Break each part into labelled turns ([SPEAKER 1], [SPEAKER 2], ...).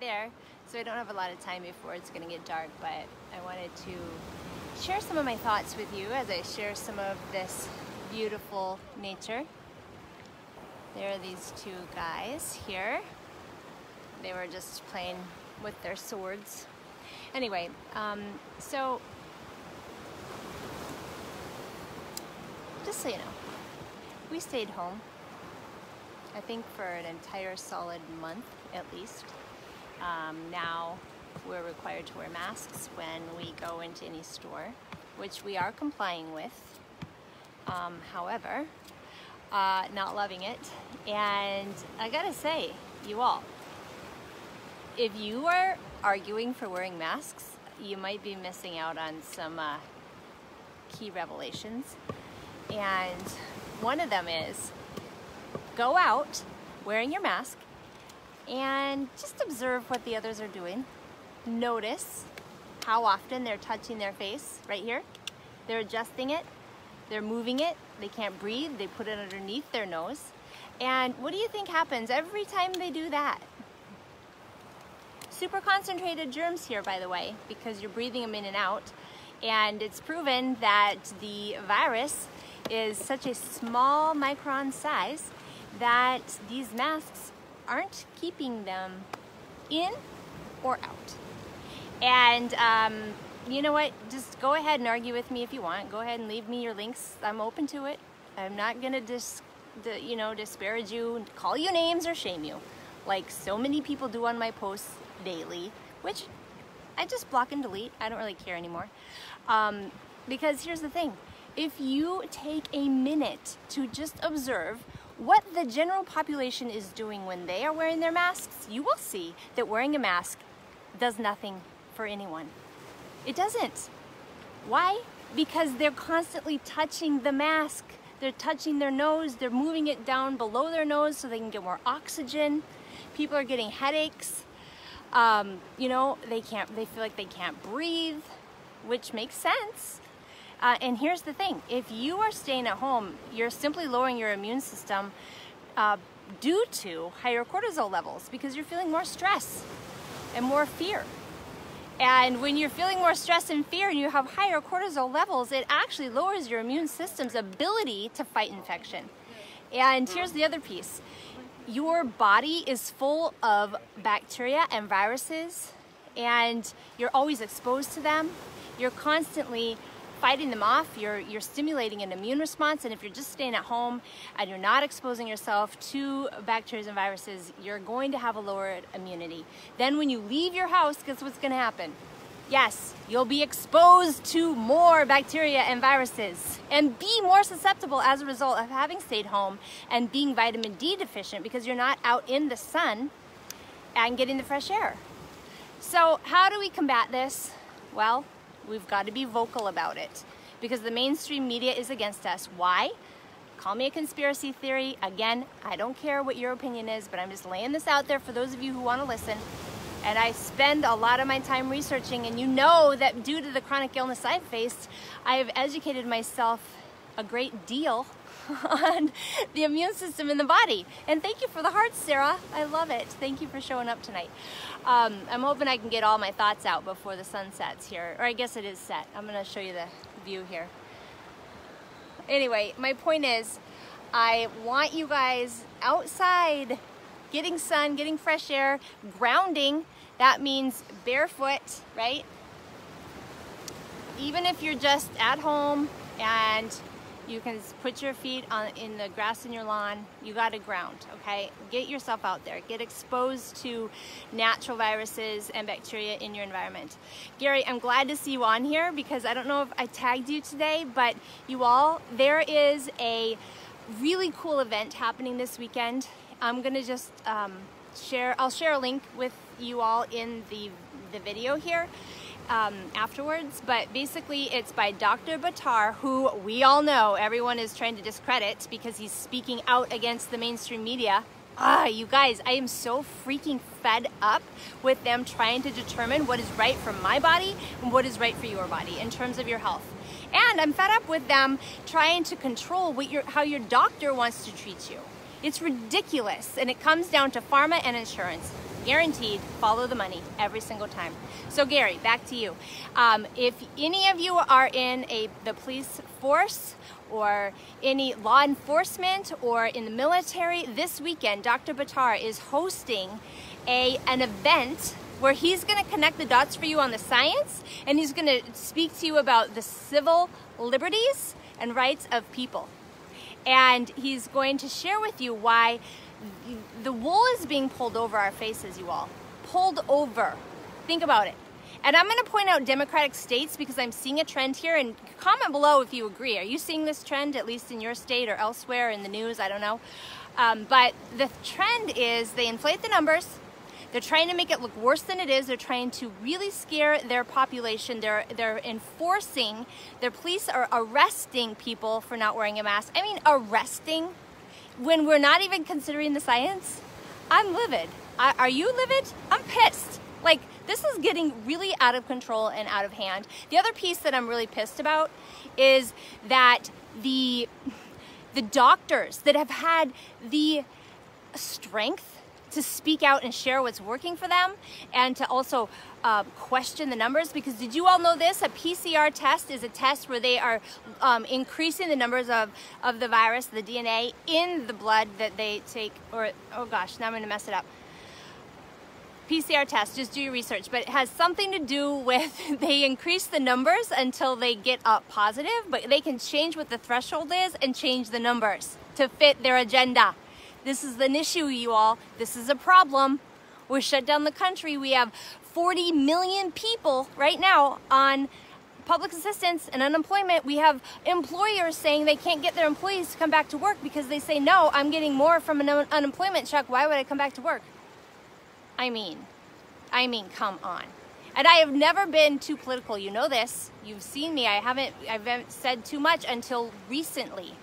[SPEAKER 1] there. So I don't have a lot of time before it's gonna get dark, but I wanted to share some of my thoughts with you as I share some of this beautiful nature. There are these two guys here. They were just playing with their swords. Anyway, um, so just so you know, we stayed home, I think for an entire solid month at least. Um, now we're required to wear masks when we go into any store, which we are complying with. Um, however, uh, not loving it. And I gotta say, you all, if you are arguing for wearing masks, you might be missing out on some uh, key revelations. And one of them is go out wearing your mask and just observe what the others are doing. Notice how often they're touching their face right here. They're adjusting it, they're moving it, they can't breathe, they put it underneath their nose. And what do you think happens every time they do that? Super concentrated germs here, by the way, because you're breathing them in and out. And it's proven that the virus is such a small micron size that these masks aren't keeping them in or out. And um, you know what? Just go ahead and argue with me if you want. Go ahead and leave me your links. I'm open to it. I'm not gonna dis, you know, disparage you, call you names, or shame you, like so many people do on my posts daily, which I just block and delete. I don't really care anymore. Um, because here's the thing: if you take a minute to just observe what the general population is doing when they are wearing their masks, you will see that wearing a mask does nothing for anyone. It doesn't. Why? Because they're constantly touching the mask. They're touching their nose, they're moving it down below their nose so they can get more oxygen. People are getting headaches. Um, you know, they can't, they feel like they can't breathe, which makes sense. Uh, and here's the thing, if you are staying at home, you're simply lowering your immune system uh, due to higher cortisol levels because you're feeling more stress and more fear. And when you're feeling more stress and fear and you have higher cortisol levels, it actually lowers your immune system's ability to fight infection. And here's the other piece your body is full of bacteria and viruses, and you're always exposed to them. You're constantly fighting them off, you're, you're stimulating an immune response. And if you're just staying at home and you're not exposing yourself to bacteria and viruses, you're going to have a lowered immunity. Then when you leave your house, guess what's going to happen? Yes, you'll be exposed to more bacteria and viruses and be more susceptible as a result of having stayed home and being vitamin D deficient because you're not out in the sun and getting the fresh air. So, how do we combat this? Well, We've got to be vocal about it because the mainstream media is against us. Why? Call me a conspiracy theory. Again, I don't care what your opinion is, but I'm just laying this out there for those of you who want to listen. And I spend a lot of my time researching, and you know that due to the chronic illness I've faced, I have educated myself a great deal on the immune system in the body. And thank you for the hearts, Sarah. I love it. Thank you for showing up tonight. Um, I'm hoping I can get all my thoughts out before the sun sets here. Or I guess it is set. I'm going to show you the view here. Anyway, my point is, I want you guys outside, getting sun, getting fresh air, grounding. That means barefoot, right? Even if you're just at home and you can put your feet on in the grass in your lawn. You got to ground, okay? Get yourself out there. Get exposed to natural viruses and bacteria in your environment. Gary, I'm glad to see you on here because I don't know if I tagged you today, but you all, there is a really cool event happening this weekend. I'm gonna just um, share, I'll share a link with you all in the, the video here um, afterwards, but basically it's by Dr. Buttar, who we all know everyone is trying to discredit because he's speaking out against the mainstream media. Ah, you guys, I am so freaking fed up with them trying to determine what is right for my body and what is right for your body in terms of your health. And I'm fed up with them trying to control what your, how your doctor wants to treat you. It's ridiculous. And it comes down to pharma and insurance. Guaranteed, follow the money every single time. So Gary, back to you. Um, if any of you are in a the police force or any law enforcement or in the military, this weekend Dr. Buttar is hosting a, an event where he's going to connect the dots for you on the science and he's going to speak to you about the civil liberties and rights of people. And he's going to share with you why the wool is being pulled over our faces, you all. Pulled over. Think about it. And I'm going to point out Democratic states because I'm seeing a trend here. And comment below if you agree. Are you seeing this trend, at least in your state or elsewhere in the news? I don't know. Um, but the trend is they inflate the numbers. They're trying to make it look worse than it is. They're trying to really scare their population. They're they're enforcing. Their police are arresting people for not wearing a mask. I mean, arresting when we're not even considering the science. I'm livid. I, are you livid? I'm pissed. Like this is getting really out of control and out of hand. The other piece that I'm really pissed about is that the the doctors that have had the strength to speak out and share what's working for them and to also uh, question the numbers because did you all know this? A PCR test is a test where they are um, increasing the numbers of, of the virus, the DNA, in the blood that they take, or oh gosh, now I'm gonna mess it up. PCR test, just do your research, but it has something to do with they increase the numbers until they get up positive, but they can change what the threshold is and change the numbers to fit their agenda. This is an issue, you all. This is a problem. We're shut down the country. We have 40 million people right now on public assistance and unemployment. We have employers saying they can't get their employees to come back to work because they say, no, I'm getting more from an un unemployment check. Why would I come back to work? I mean, I mean, come on. And I have never been too political. You know this. You've seen me. I haven't, I haven't said too much until recently.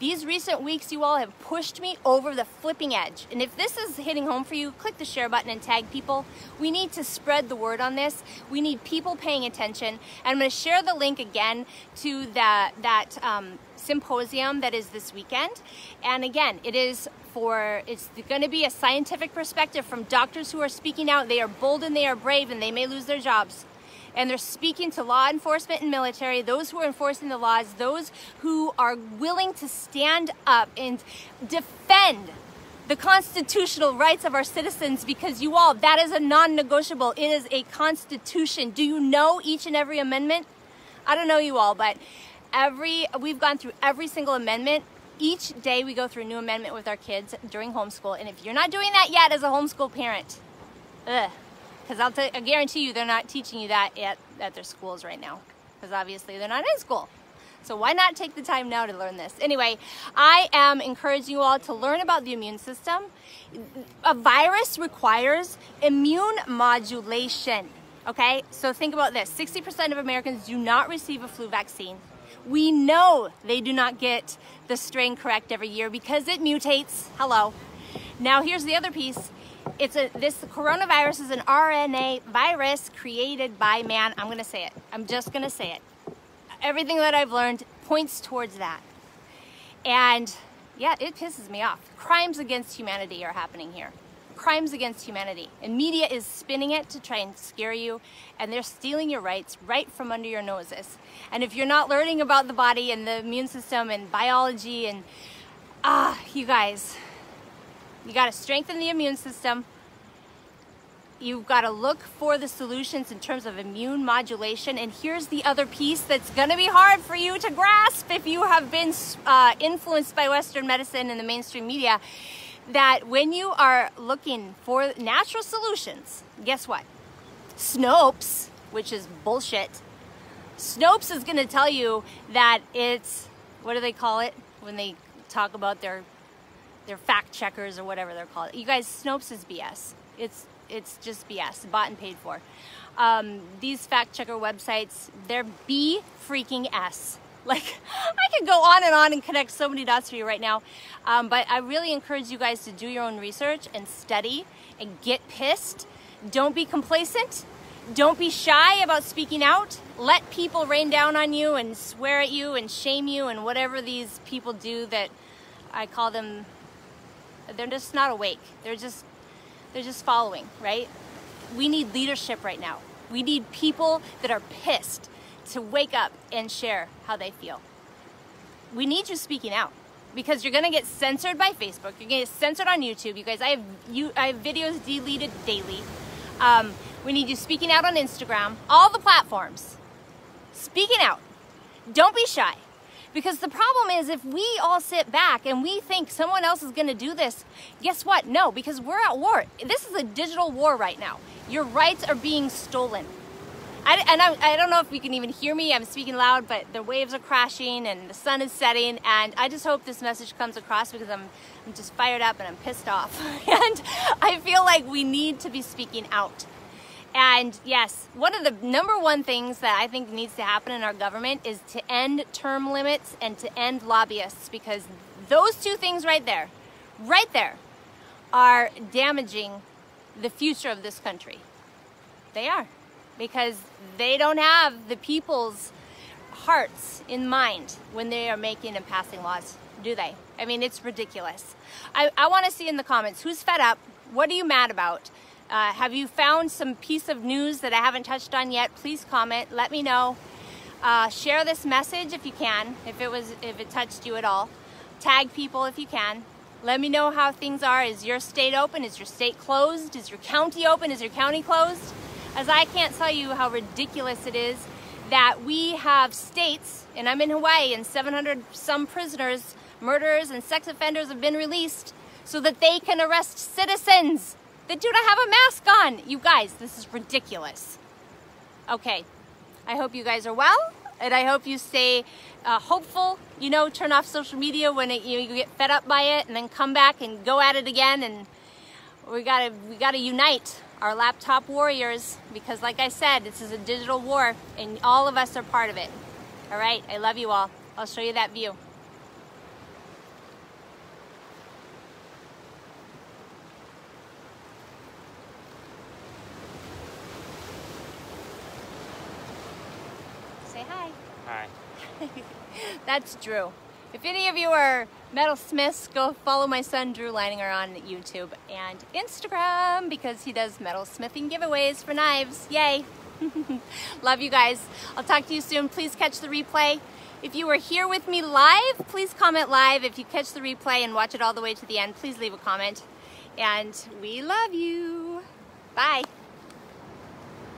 [SPEAKER 1] These recent weeks, you all have pushed me over the flipping edge. And if this is hitting home for you, click the share button and tag people. We need to spread the word on this. We need people paying attention. And I'm going to share the link again to that, that um, symposium that is this weekend. And again, it is for, it's going to be a scientific perspective from doctors who are speaking out. They are bold and they are brave and they may lose their jobs and they're speaking to law enforcement and military, those who are enforcing the laws, those who are willing to stand up and defend the constitutional rights of our citizens because you all, that is a non-negotiable. It is a constitution. Do you know each and every amendment? I don't know you all, but every, we've gone through every single amendment each day we go through a new amendment with our kids during homeschool. And if you're not doing that yet as a homeschool parent, ugh, because I'll t- I guarantee you they're not teaching you that at, at their schools right now. Because obviously they're not in school. So why not take the time now to learn this? Anyway, I am encouraging you all to learn about the immune system. A virus requires immune modulation. Okay, so think about this 60% of Americans do not receive a flu vaccine. We know they do not get the strain correct every year because it mutates. Hello. Now, here's the other piece it's a this coronavirus is an RNA virus created by man. I'm gonna say it. I'm just gonna say it. Everything that I've learned points towards that. And yeah, it pisses me off. Crimes against humanity are happening here. Crimes against humanity. And media is spinning it to try and scare you, and they're stealing your rights right from under your noses. And if you're not learning about the body and the immune system and biology and ah, you guys, you got to strengthen the immune system. You've got to look for the solutions in terms of immune modulation. And here's the other piece that's going to be hard for you to grasp if you have been uh, influenced by Western medicine and the mainstream media. That when you are looking for natural solutions, guess what? Snopes, which is bullshit, Snopes is going to tell you that it's, what do they call it when they talk about their they're fact checkers or whatever they're called. You guys, Snopes is BS. It's it's just BS, bought and paid for. Um, these fact checker websites, they're B freaking S. Like, I could go on and on and connect so many dots for you right now. Um, but I really encourage you guys to do your own research and study and get pissed. Don't be complacent. Don't be shy about speaking out. Let people rain down on you and swear at you and shame you and whatever these people do that I call them they're just not awake. They're just they're just following, right? We need leadership right now. We need people that are pissed to wake up and share how they feel. We need you speaking out because you're gonna get censored by Facebook. You're gonna get censored on YouTube. You guys, I have you, I have videos deleted daily. Um, we need you speaking out on Instagram, all the platforms. Speaking out. Don't be shy. Because the problem is if we all sit back and we think someone else is gonna do this, guess what? No, because we're at war. This is a digital war right now. Your rights are being stolen. I, and I, I, don't know if you can even hear me. I'm speaking loud, but the waves are crashing and the sun is setting. And I just hope this message comes across because I'm, I'm just fired up and I'm pissed off. and I feel like we need to be speaking out. And yes, one of the number one things that I think needs to happen in our government is to end term limits and to end lobbyists because those two things right there, right there, are damaging the future of this country. They are because they don't have the people's hearts in mind when they are making and passing laws, do they? I mean, it's ridiculous. I, I want to see in the comments who's fed up, what are you mad about? Uh, have you found some piece of news that I haven't touched on yet? Please comment, let me know. Uh, share this message if you can, if it was if it touched you at all. Tag people if you can. Let me know how things are. Is your state open? Is your state closed? Is your county open? Is your county closed? As I can't tell you how ridiculous it is that we have states, and I'm in Hawaii, and 700 some prisoners, murderers, and sex offenders have been released so that they can arrest citizens that do not have a mask on. You guys, this is ridiculous. Okay, I hope you guys are well, and I hope you stay uh, hopeful. You know, turn off social media when it, you, you get fed up by it, and then come back and go at it again. And we gotta we gotta unite our laptop warriors because, like I said, this is a digital war, and all of us are part of it. All right, I love you all. I'll show you that view. That's Drew. If any of you are metalsmiths, go follow my son Drew Lininger on YouTube and Instagram because he does metalsmithing giveaways for knives. Yay! Love you guys. I'll talk to you soon. Please catch the replay. If you were here with me live, please comment live. If you catch the replay and watch it all the way to the end, please leave a comment. And we love you. Bye.